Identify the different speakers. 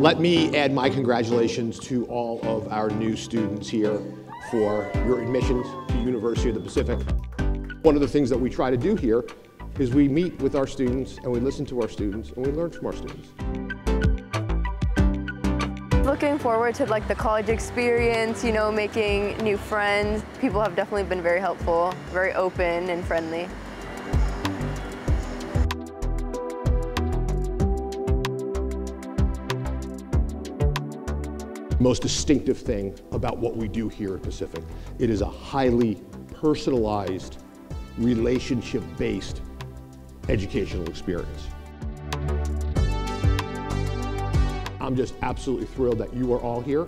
Speaker 1: Let me add my congratulations to all of our new students here for your admissions to University of the Pacific. One of the things that we try to do here is we meet with our students and we listen to our students and we learn from our students.
Speaker 2: Looking forward to like the college experience, you know, making new friends. People have definitely been very helpful, very open and friendly.
Speaker 1: Most distinctive thing about what we do here at Pacific. It is a highly personalized, relationship-based educational experience. I'm just absolutely thrilled that you are all here.